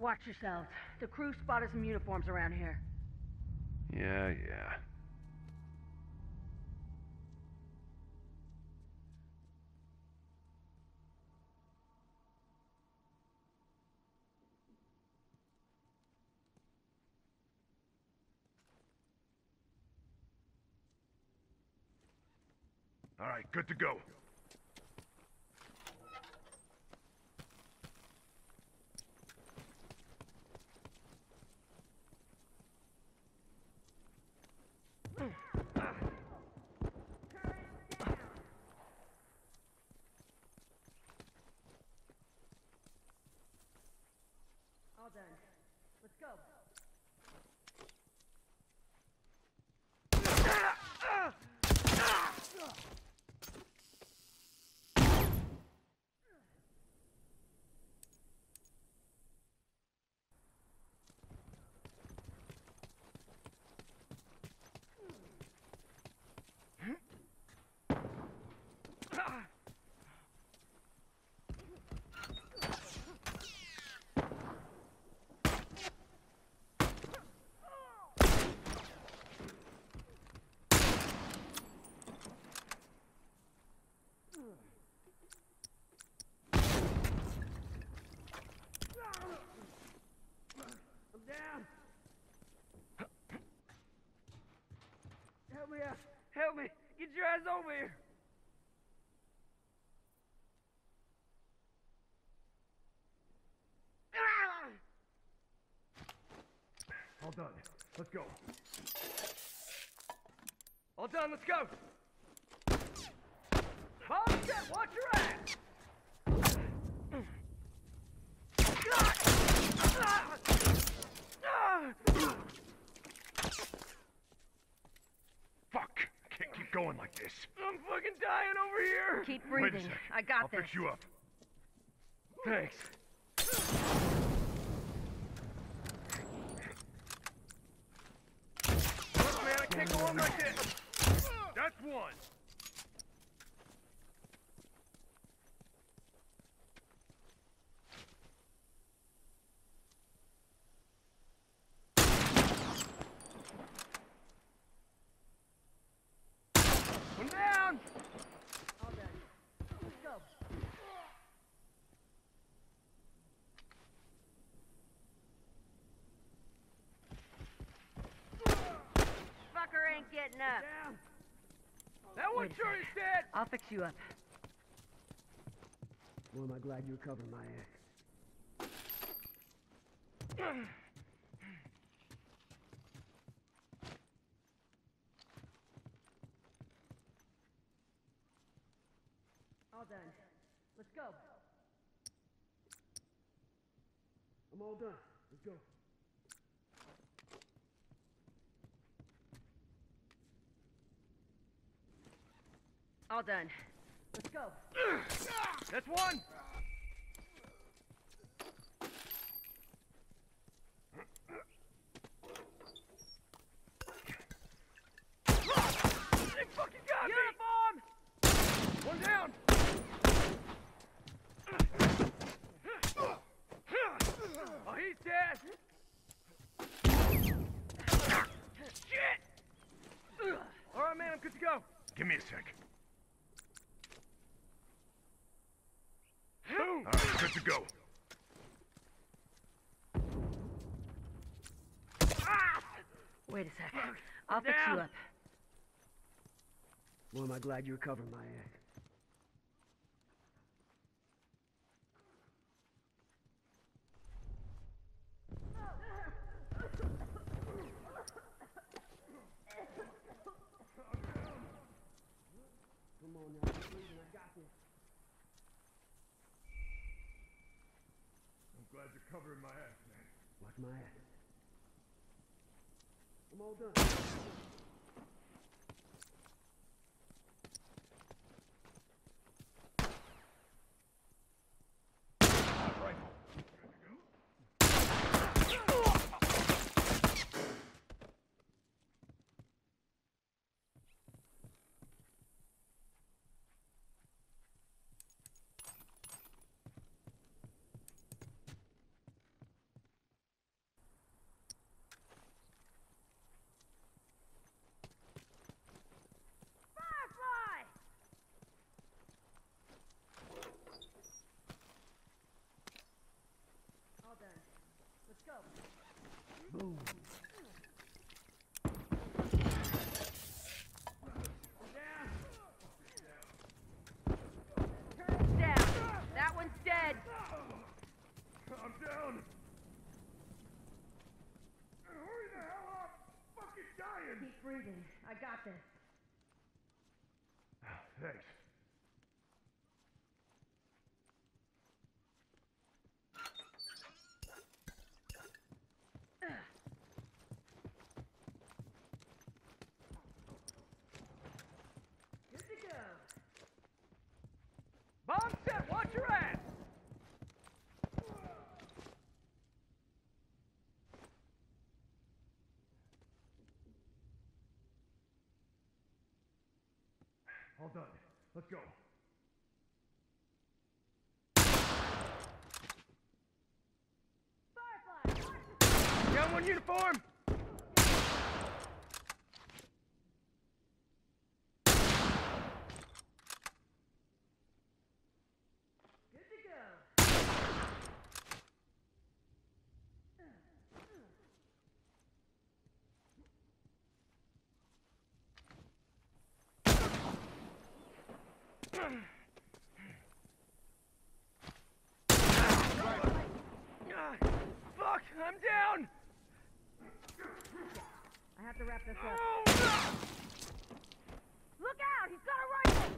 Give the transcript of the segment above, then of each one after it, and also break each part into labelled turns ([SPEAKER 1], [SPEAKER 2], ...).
[SPEAKER 1] Watch yourselves. The crew spotted some uniforms around here.
[SPEAKER 2] Yeah, yeah.
[SPEAKER 3] All right, good to go.
[SPEAKER 1] All done. Let's go. I'm down. Help me out. Help me. Get your ass over here.
[SPEAKER 3] All done. Let's go.
[SPEAKER 1] All done, let's go. Oh shit, watch your ass.
[SPEAKER 3] Fuck! I can't keep going like this.
[SPEAKER 1] I'm fucking dying over here. Keep
[SPEAKER 3] Wait a
[SPEAKER 1] breathing.
[SPEAKER 3] sec.
[SPEAKER 1] I got
[SPEAKER 3] I'll
[SPEAKER 1] this.
[SPEAKER 3] fix you up.
[SPEAKER 1] Thanks.
[SPEAKER 3] Look, man, I can't go on like this. That's one.
[SPEAKER 1] One down. All done. Let's go. Fucker ain't getting up.
[SPEAKER 3] Down. That one
[SPEAKER 1] Wait a
[SPEAKER 3] sure is dead.
[SPEAKER 1] I'll fix you up.
[SPEAKER 4] Boy, am I glad you're covering my ass.
[SPEAKER 1] All done. Let's go.
[SPEAKER 4] I'm all done. Let's go.
[SPEAKER 1] All done. Let's go.
[SPEAKER 3] That's one. They fucking got
[SPEAKER 1] Uniform!
[SPEAKER 3] me. One down. Oh, he's dead. Shit. All right, man, I'm good to go. Give me a sec. All right, good to go.
[SPEAKER 1] Wait a sec. I'll fix you
[SPEAKER 3] down.
[SPEAKER 1] up.
[SPEAKER 4] Boy, am I glad you're covering my ass. Come on now, keep breathing, I got this.
[SPEAKER 3] I'm you're covering my ass, man.
[SPEAKER 4] Watch my ass. I'm all done.
[SPEAKER 1] Breathing. I got this.
[SPEAKER 3] Thanks.
[SPEAKER 1] Good to go.
[SPEAKER 3] Bomb set, watch your ass! All done. Let's go.
[SPEAKER 1] Firefly, watch
[SPEAKER 3] one uniform!
[SPEAKER 1] Good to go.
[SPEAKER 3] Ah, fuck, I'm down!
[SPEAKER 1] I have to wrap this up. Look out! He's got a rifle!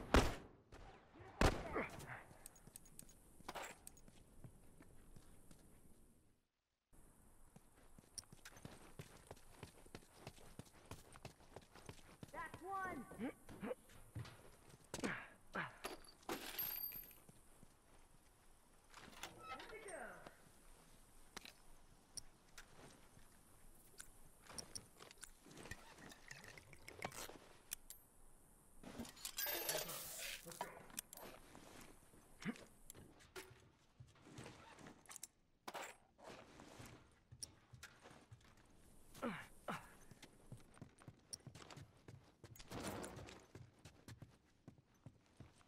[SPEAKER 1] That's one! Good to go.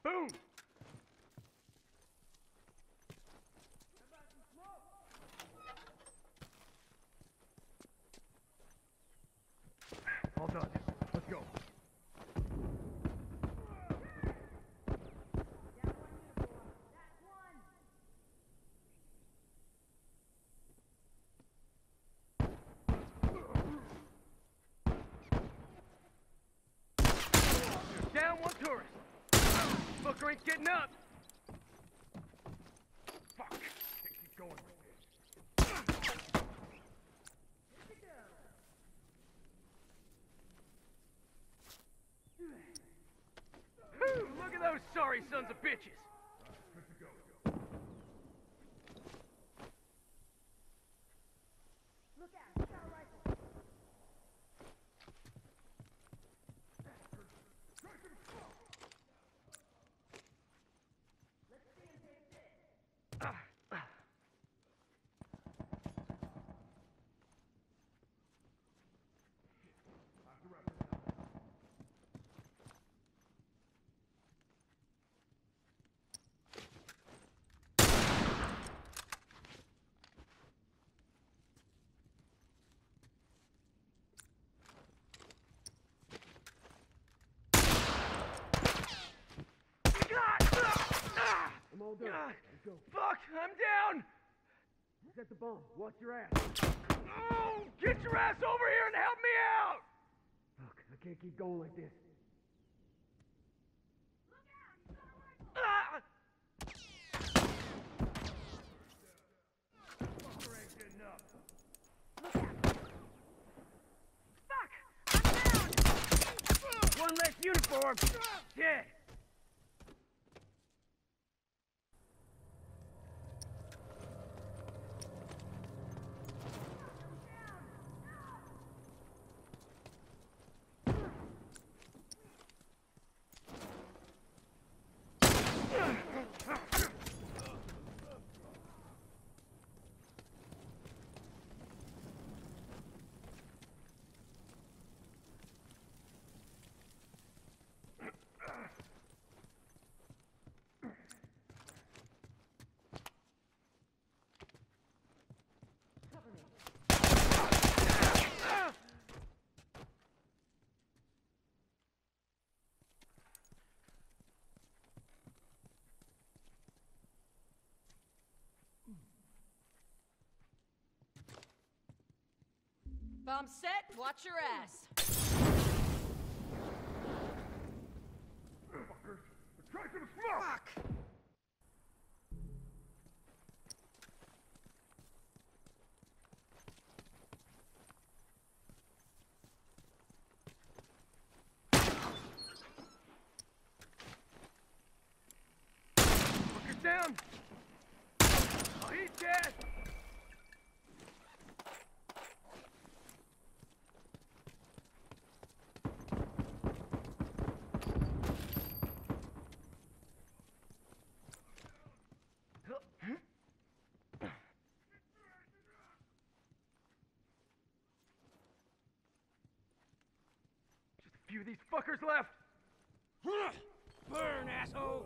[SPEAKER 3] Boom! All done. Let's go.
[SPEAKER 1] Down one uniform. That's one!
[SPEAKER 3] Down one tourist. Ain't getting up. Fuck. Can't keep going like this. Look at those sorry sons of bitches.
[SPEAKER 1] Look out! He's got a rifle! Let's see him take this.
[SPEAKER 4] All done.
[SPEAKER 3] Ah.
[SPEAKER 4] Go.
[SPEAKER 3] Fuck, I'm down.
[SPEAKER 4] Set the bomb. Watch your ass.
[SPEAKER 3] Oh, get your ass over here and help me out.
[SPEAKER 4] Fuck, I can't keep going like this.
[SPEAKER 3] Ah!
[SPEAKER 1] Look out! Fuck! I'm down!
[SPEAKER 3] One less uniform. Dead.
[SPEAKER 5] Bomb set, watch your ass.
[SPEAKER 6] Smoke!
[SPEAKER 3] Fuck! Of these fuckers left!
[SPEAKER 4] Burn, asshole!